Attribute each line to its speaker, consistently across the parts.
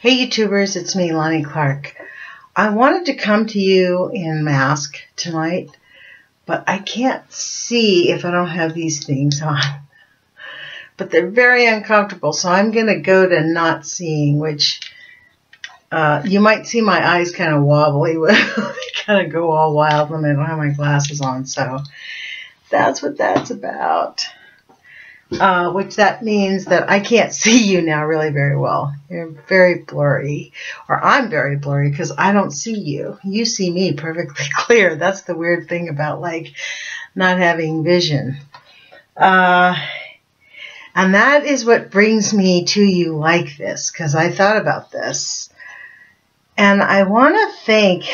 Speaker 1: Hey YouTubers, it's me, Lonnie Clark. I wanted to come to you in mask tonight, but I can't see if I don't have these things on. But they're very uncomfortable, so I'm going to go to not seeing, which uh, you might see my eyes kind of wobbly. they kind of go all wild when I don't have my glasses on, so that's what that's about uh, which that means that I can't see you now really very well. You're very blurry, or I'm very blurry because I don't see you. You see me perfectly clear. That's the weird thing about like not having vision. Uh, and that is what brings me to you like this because I thought about this. And I want to thank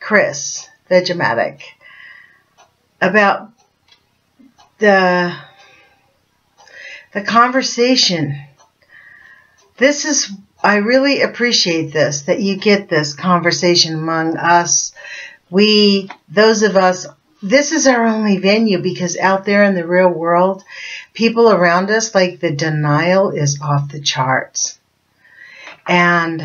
Speaker 1: Chris Vegematic about the the conversation. This is, I really appreciate this, that you get this conversation among us. We, those of us, this is our only venue because out there in the real world, people around us, like the denial is off the charts. And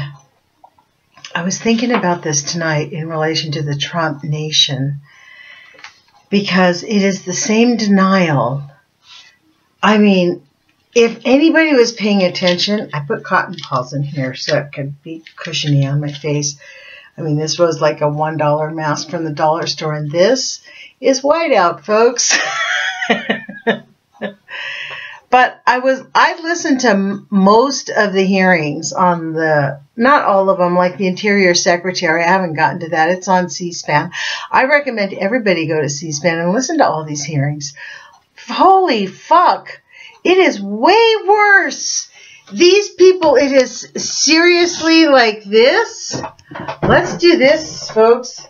Speaker 1: I was thinking about this tonight in relation to the Trump nation because it is the same denial. I mean, if anybody was paying attention, I put cotton balls in here so it could be cushiony on my face. I mean, this was like a $1 mask from the dollar store, and this is whiteout, folks. but I was, I listened to most of the hearings on the, not all of them, like the Interior Secretary. I haven't gotten to that. It's on C-SPAN. I recommend everybody go to C-SPAN and listen to all these hearings. Holy fuck it is way worse. These people, it is seriously like this. Let's do this, folks.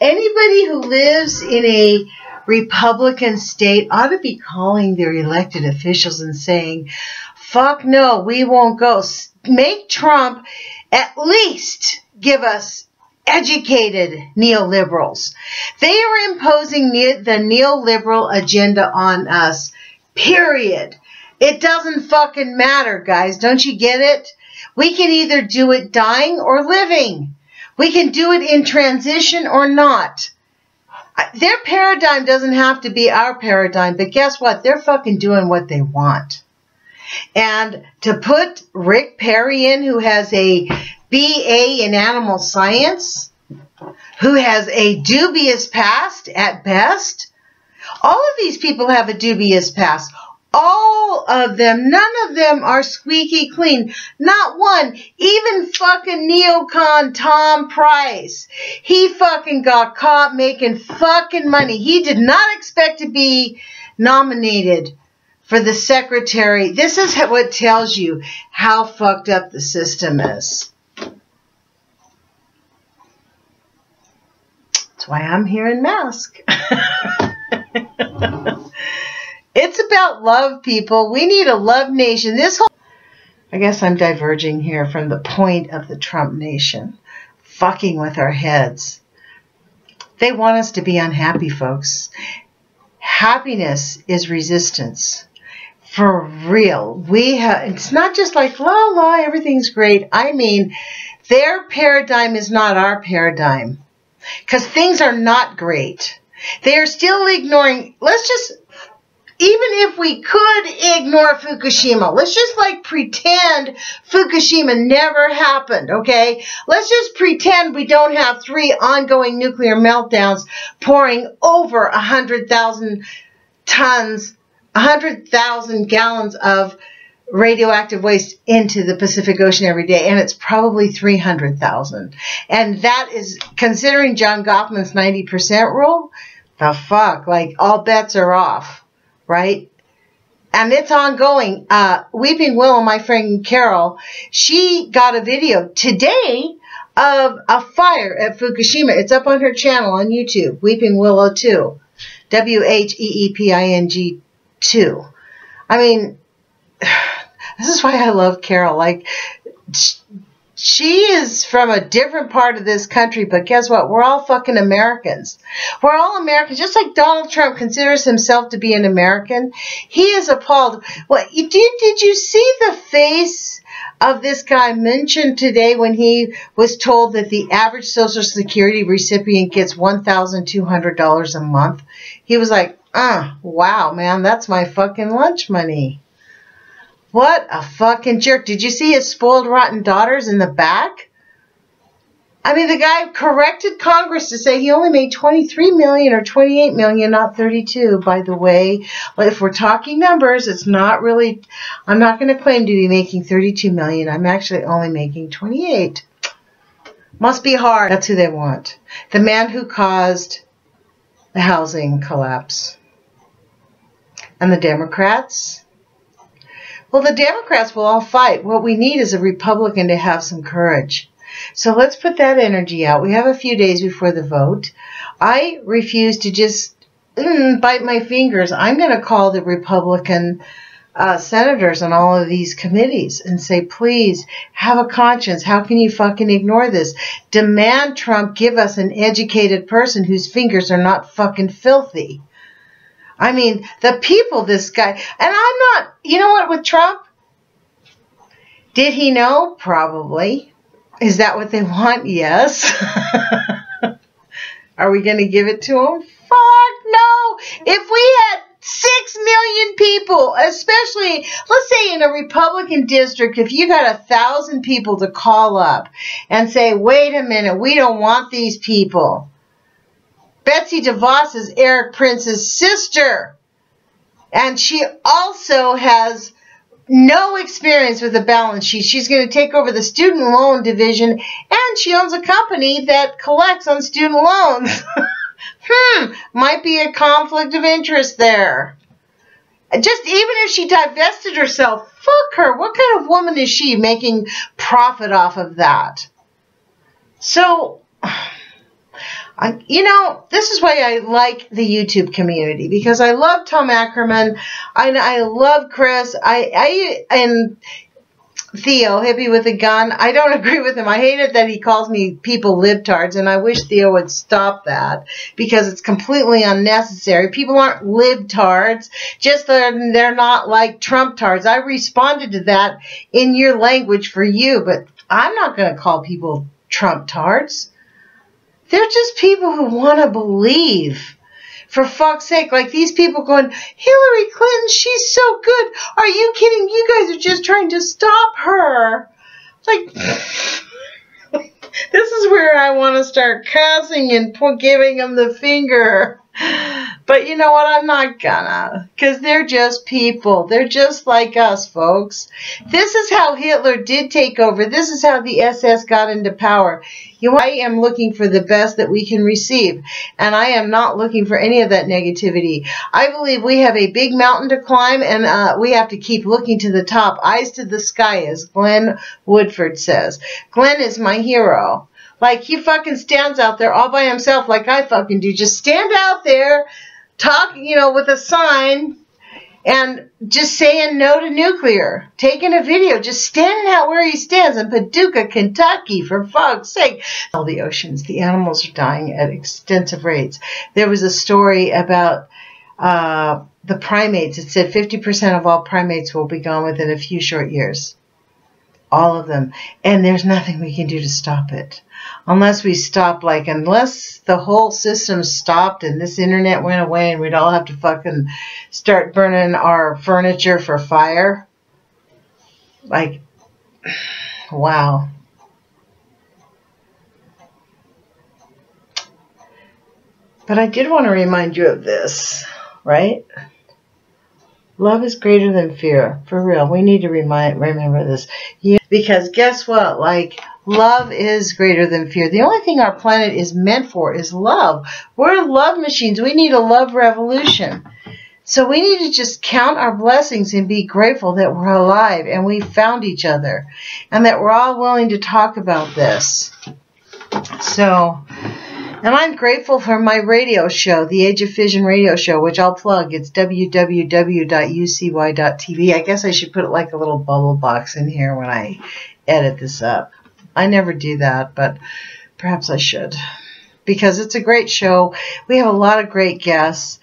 Speaker 1: Anybody who lives in a Republican state ought to be calling their elected officials and saying, fuck no, we won't go. Make Trump at least give us educated neoliberals. They are imposing the neoliberal agenda on us Period. It doesn't fucking matter, guys. Don't you get it? We can either do it dying or living. We can do it in transition or not. Their paradigm doesn't have to be our paradigm, but guess what? They're fucking doing what they want. And to put Rick Perry in, who has a BA in animal science, who has a dubious past at best, all of these people have a dubious past. All of them, none of them are squeaky clean. Not one. Even fucking neocon Tom Price. He fucking got caught making fucking money. He did not expect to be nominated for the secretary. This is what tells you how fucked up the system is. That's why I'm here in mask. it's about love, people. We need a love nation. This whole I guess I'm diverging here from the point of the Trump nation. Fucking with our heads. They want us to be unhappy, folks. Happiness is resistance. For real. We have, it's not just like, la la, everything's great. I mean, their paradigm is not our paradigm. Because things are not great. They are still ignoring, let's just, even if we could ignore Fukushima, let's just like pretend Fukushima never happened, okay? Let's just pretend we don't have three ongoing nuclear meltdowns pouring over a 100,000 tons, a 100,000 gallons of radioactive waste into the Pacific Ocean every day, and it's probably 300,000. And that is, considering John Gofman's 90% rule, the fuck, like all bets are off, right? And it's ongoing. Uh, Weeping Willow, my friend Carol, she got a video today of a fire at Fukushima. It's up on her channel on YouTube, Weeping Willow 2. W-H-E-E-P-I-N-G 2. I mean, this is why I love Carol. Like, she is from a different part of this country, but guess what? We're all fucking Americans. We're all Americans. Just like Donald Trump considers himself to be an American, he is appalled. What did? Did you see the face of this guy mentioned today when he was told that the average Social Security recipient gets $1,200 a month? He was like, ah, wow, man, that's my fucking lunch money. What a fucking jerk. Did you see his spoiled rotten daughters in the back? I mean, the guy corrected Congress to say he only made 23 million or 28 million, not 32, by the way. But if we're talking numbers, it's not really, I'm not going to claim to be making 32 million. I'm actually only making 28. Must be hard. That's who they want. The man who caused the housing collapse. And the Democrats? Well, the Democrats will all fight. What we need is a Republican to have some courage. So let's put that energy out. We have a few days before the vote. I refuse to just mm, bite my fingers. I'm going to call the Republican uh, senators on all of these committees and say, please have a conscience. How can you fucking ignore this? Demand Trump give us an educated person whose fingers are not fucking filthy. I mean, the people this guy, and I'm not, you know what, with Trump? Did he know? Probably. Is that what they want? Yes. Are we going to give it to them? Fuck no. If we had six million people, especially, let's say in a Republican district, if you got a thousand people to call up and say, wait a minute, we don't want these people. Betsy DeVos is Erik Prince's sister. And she also has no experience with a balance sheet. She's going to take over the student loan division, and she owns a company that collects on student loans. hmm, might be a conflict of interest there. Just even if she divested herself, fuck her. What kind of woman is she making profit off of that? So, I, you know, this is why I like the YouTube community because I love Tom Ackermann. I, I love Chris. I, I, and Theo, hippie with a gun. I don't agree with him. I hate it that he calls me people libtards, and I wish Theo would stop that because it's completely unnecessary. People aren't libtards, just they're, they're not like Trump tards. I responded to that in your language for you, but I'm not going to call people Trump tards. They're just people who want to believe. For fuck's sake, like these people going, Hillary Clinton, she's so good. Are you kidding? You guys are just trying to stop her. Like, this is where I want to start cussing and giving them the finger. But you know what? I'm not gonna. Because they're just people. They're just like us, folks. This is how Hitler did take over. This is how the SS got into power. You know, I am looking for the best that we can receive. And I am not looking for any of that negativity. I believe we have a big mountain to climb and uh, we have to keep looking to the top. Eyes to the sky, as Glenn Woodford says. Glenn is my hero. Like he fucking stands out there all by himself like I fucking do. Just stand out there, talk, you know, with a sign and just saying no to nuclear. Taking a video, just standing out where he stands in Paducah, Kentucky, for fuck's sake. All the oceans, the animals are dying at extensive rates. There was a story about uh, the primates. It said 50% of all primates will be gone within a few short years. All of them. And there's nothing we can do to stop it unless we stop, like, unless the whole system stopped and this internet went away and we'd all have to fucking start burning our furniture for fire. Like, wow. But I did want to remind you of this, right? Love is greater than fear. For real. We need to remind remember this. Yeah, because guess what? Like love is greater than fear. The only thing our planet is meant for is love. We're love machines. We need a love revolution. So we need to just count our blessings and be grateful that we're alive and we found each other and that we're all willing to talk about this. So and I'm grateful for my radio show, the Age of Fission radio show, which I'll plug. It's www.ucy.tv. I guess I should put it like a little bubble box in here when I edit this up. I never do that, but perhaps I should. Because it's a great show. We have a lot of great guests.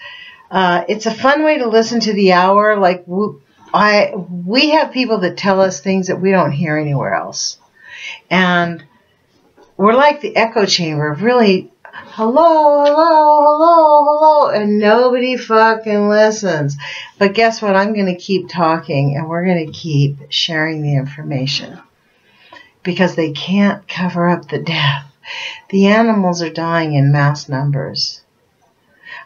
Speaker 1: Uh, it's a fun way to listen to the hour. Like I we have people that tell us things that we don't hear anywhere else. And we're like the echo chamber of really hello, hello, hello, hello, and nobody fucking listens. But guess what? I'm going to keep talking and we're going to keep sharing the information because they can't cover up the death. The animals are dying in mass numbers.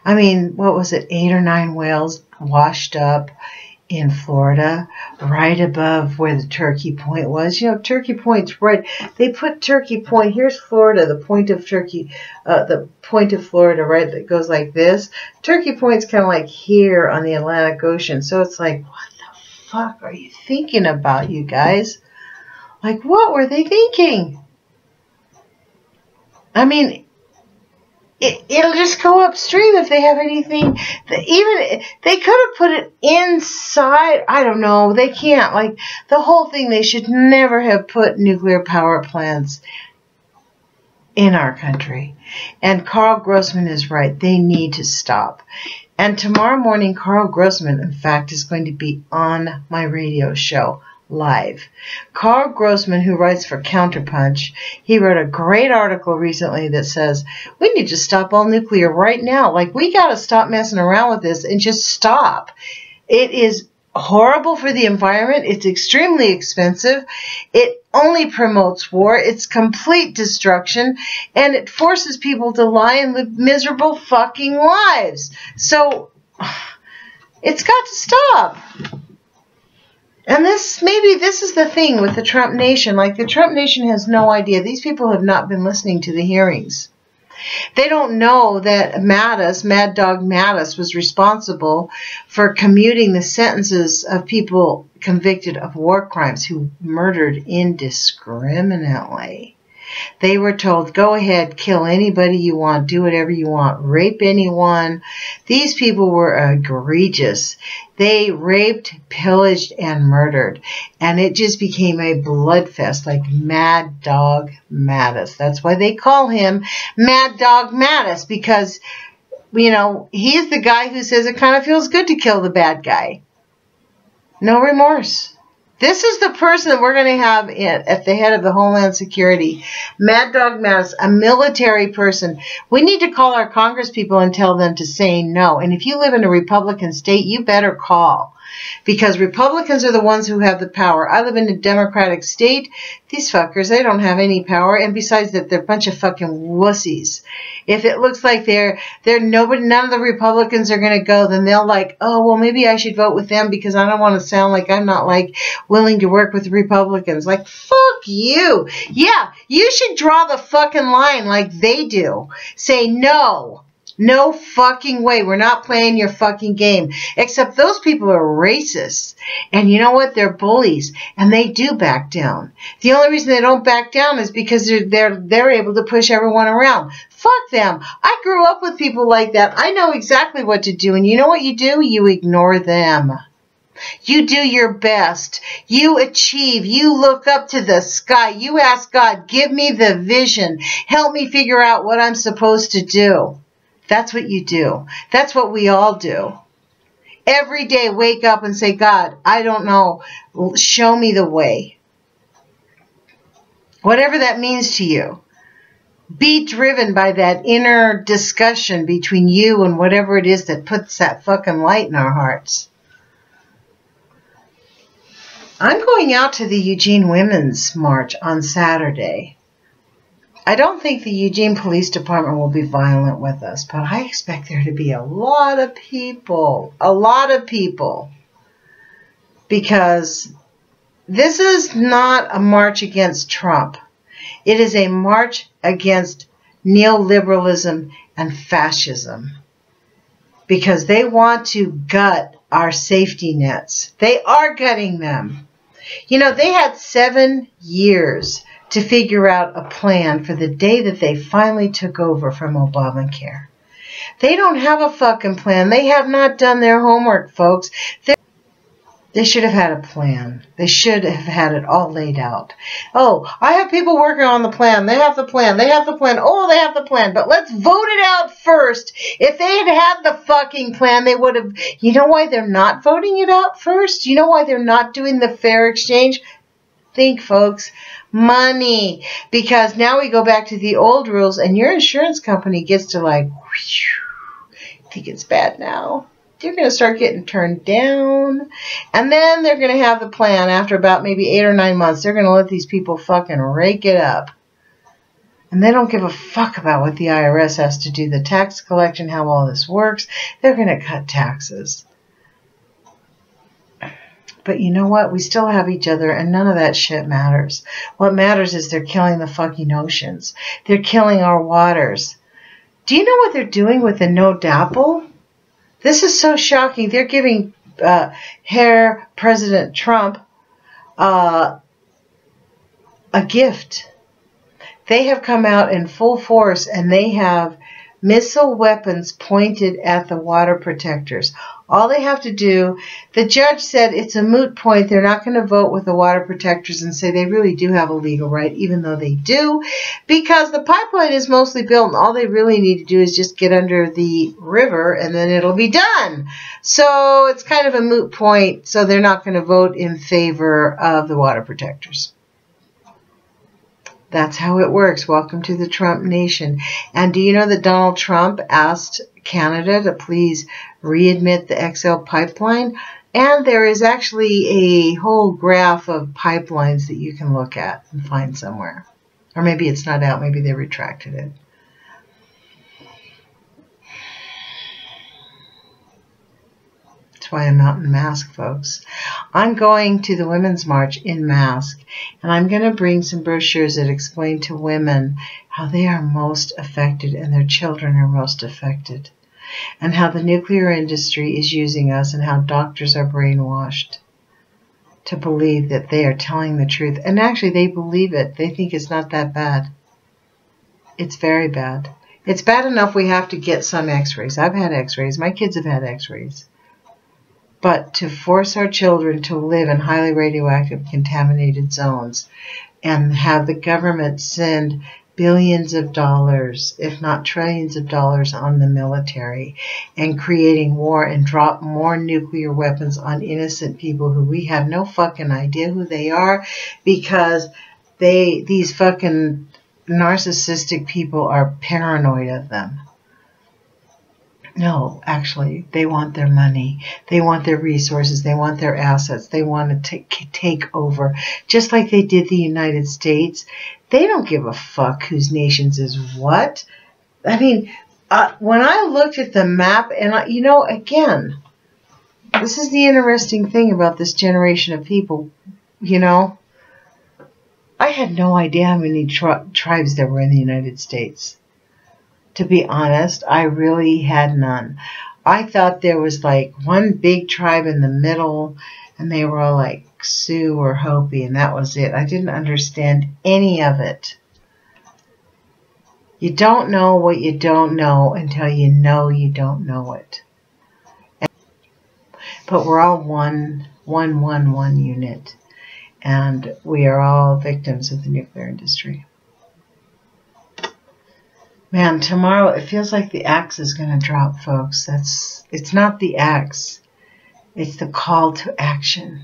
Speaker 1: I mean, what was it? Eight or nine whales washed up in Florida, right above where the Turkey Point was. You know, Turkey Point's right. They put Turkey Point. Here's Florida, the point of Turkey, uh, the point of Florida, right? That goes like this. Turkey Point's kind of like here on the Atlantic Ocean. So it's like, what the fuck are you thinking about, you guys? Like, what were they thinking? I mean, it, it'll just go upstream if they have anything. Even they could have put it inside. I don't know. They can't. Like the whole thing. They should never have put nuclear power plants in our country. And Karl Grossman is right. They need to stop. And tomorrow morning, Karl Grossman, in fact, is going to be on my radio show live. Karl Grossman, who writes for Counterpunch, he wrote a great article recently that says we need to stop all nuclear right now. Like we got to stop messing around with this and just stop. It is horrible for the environment. It's extremely expensive. It only promotes war. It's complete destruction and it forces people to lie and live miserable fucking lives. So it's got to stop. And this, maybe this is the thing with the Trump nation. Like the Trump nation has no idea. These people have not been listening to the hearings. They don't know that Mattis, Mad Dog Mattis, was responsible for commuting the sentences of people convicted of war crimes who murdered indiscriminately. They were told, go ahead, kill anybody you want, do whatever you want, rape anyone. These people were egregious. They raped, pillaged, and murdered. And it just became a bloodfest like Mad Dog Mattis. That's why they call him Mad Dog Mattis because, you know, he's the guy who says it kind of feels good to kill the bad guy. No remorse. This is the person that we're going to have at the head of the Homeland Security. Mad Dog Mattis, a military person. We need to call our Congress people and tell them to say no. And if you live in a Republican state, you better call because Republicans are the ones who have the power. I live in a Democratic state. These fuckers, they don't have any power. And besides that, they're a bunch of fucking wussies. If it looks like they're, they're nobody, none of the Republicans are going to go, then they'll like, oh, well, maybe I should vote with them because I don't want to sound like I'm not like willing to work with Republicans. Like, fuck you. Yeah, you should draw the fucking line like they do. Say no. No fucking way. We're not playing your fucking game. Except those people are racist. And you know what? They're bullies. And they do back down. The only reason they don't back down is because they're, they're, they're able to push everyone around. Fuck them. I grew up with people like that. I know exactly what to do. And you know what you do? You ignore them. You do your best. You achieve. You look up to the sky. You ask God, give me the vision. Help me figure out what I'm supposed to do. That's what you do. That's what we all do. Every day, wake up and say, God, I don't know. Show me the way. Whatever that means to you. Be driven by that inner discussion between you and whatever it is that puts that fucking light in our hearts. I'm going out to the Eugene Women's March on Saturday. I don't think the Eugene Police Department will be violent with us, but I expect there to be a lot of people, a lot of people, because this is not a march against Trump. It is a march against neoliberalism and fascism because they want to gut our safety nets. They are gutting them. You know, they had seven years to figure out a plan for the day that they finally took over from Obamacare. They don't have a fucking plan. They have not done their homework, folks. They're They should have had a plan. They should have had it all laid out. Oh, I have people working on the plan. They have the plan. They have the plan. Oh, they have the plan. But let's vote it out first. If they had had the fucking plan, they would have. You know why they're not voting it out first? You know why they're not doing the fair exchange? Think, folks. Money. Because now we go back to the old rules, and your insurance company gets to, like, whew, think it's bad now they're going to start getting turned down. And then they're going to have the plan after about maybe eight or nine months. They're going to let these people fucking rake it up. And they don't give a fuck about what the IRS has to do, the tax collection, how all this works. They're going to cut taxes. But you know what? We still have each other, and none of that shit matters. What matters is they're killing the fucking oceans. They're killing our waters. Do you know what they're doing with the NoDAPL? This is so shocking. They're giving uh, Herr President Trump uh, a gift. They have come out in full force and they have missile weapons pointed at the water protectors. All they have to do, the judge said it's a moot point. They're not going to vote with the water protectors and say they really do have a legal right, even though they do, because the pipeline is mostly built and all they really need to do is just get under the river and then it'll be done. So it's kind of a moot point, so they're not going to vote in favor of the water protectors. That's how it works. Welcome to the Trump nation. And do you know that Donald Trump asked Canada to please readmit the XL pipeline? And there is actually a whole graph of pipelines that you can look at and find somewhere. Or maybe it's not out. Maybe they retracted it. That's why I'm not in mask, folks. I'm going to the Women's March in mask, and I'm going to bring some brochures that explain to women how they are most affected and their children are most affected, and how the nuclear industry is using us and how doctors are brainwashed to believe that they are telling the truth. And actually, they believe it. They think it's not that bad. It's very bad. It's bad enough we have to get some x-rays. I've had x-rays. My kids have had x-rays but to force our children to live in highly radioactive contaminated zones and have the government send billions of dollars, if not trillions of dollars, on the military and creating war and drop more nuclear weapons on innocent people who we have no fucking idea who they are because they these fucking narcissistic people are paranoid of them. No, actually, they want their money. They want their resources. They want their assets. They want to take over. Just like they did the United States. They don't give a fuck whose nations is what. I mean, uh, when I looked at the map, and I, you know, again, this is the interesting thing about this generation of people, you know. I had no idea how many tri tribes there were in the United States to be honest. I really had none. I thought there was like one big tribe in the middle, and they were all like Sioux or Hopi, and that was it. I didn't understand any of it. You don't know what you don't know until you know you don't know it. But we're all one, one, one, one unit, and we are all victims of the nuclear industry. Man, tomorrow it feels like the axe is going to drop, folks. That's it's not the axe. It's the call to action.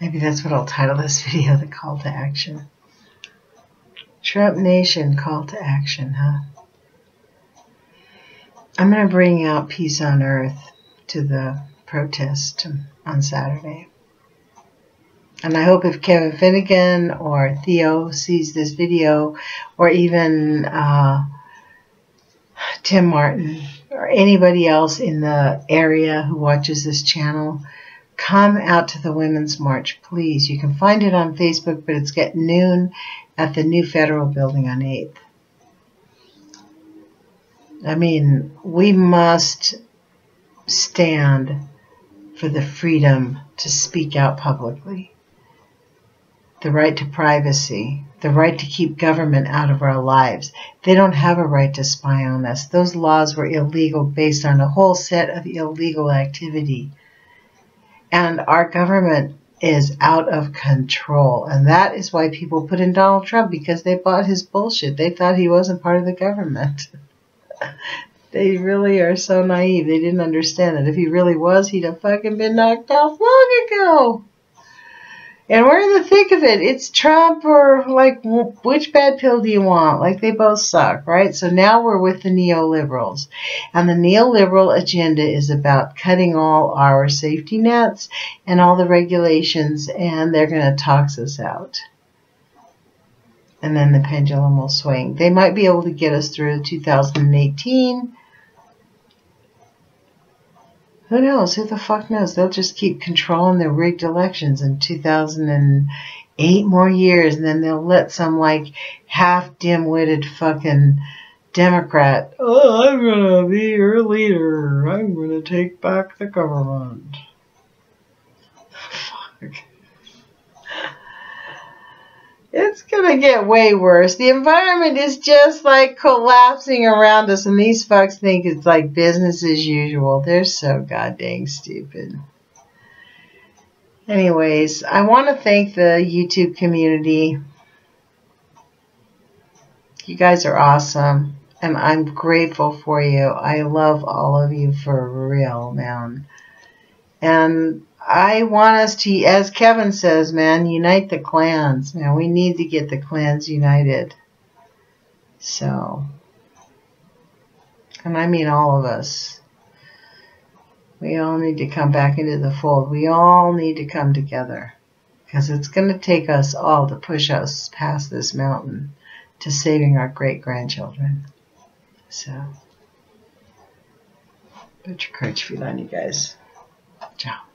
Speaker 1: Maybe that's what I'll title this video, the call to action. Trump Nation call to action, huh? I'm going to bring out peace on earth to the protest on Saturday. And I hope if Kevin Finnegan or Theo sees this video, or even uh, Tim Martin or anybody else in the area who watches this channel, come out to the Women's March, please. You can find it on Facebook, but it's at noon at the new federal building on 8th. I mean, we must stand for the freedom to speak out publicly, the right to privacy, the right to keep government out of our lives. They don't have a right to spy on us. Those laws were illegal based on a whole set of illegal activity. And our government is out of control. And that is why people put in Donald Trump because they bought his bullshit. They thought he wasn't part of the government. they really are so naive. They didn't understand that if he really was, he'd have fucking been knocked off long ago. And we're in the thick of it. It's Trump or like which bad pill do you want? Like they both suck, right? So now we're with the neoliberals. And the neoliberal agenda is about cutting all our safety nets and all the regulations and they're going to tox us out. And then the pendulum will swing. They might be able to get us through 2018 who knows? Who the fuck knows? They'll just keep controlling the rigged elections in 2008 more years, and then they'll let some like half dim-witted fucking Democrat, oh, I'm gonna be your leader. I'm gonna take back the government. It's gonna get way worse. The environment is just like collapsing around us, and these fucks think it's like business as usual. They're so goddamn stupid. Anyways, I want to thank the YouTube community. You guys are awesome, and I'm grateful for you. I love all of you for real, man. And I want us to, as Kevin says, man, unite the clans. Man, we need to get the clans united. So, and I mean all of us. We all need to come back into the fold. We all need to come together. Because it's going to take us all to push us past this mountain to saving our great-grandchildren. So, put your courage feet on you guys. Ciao.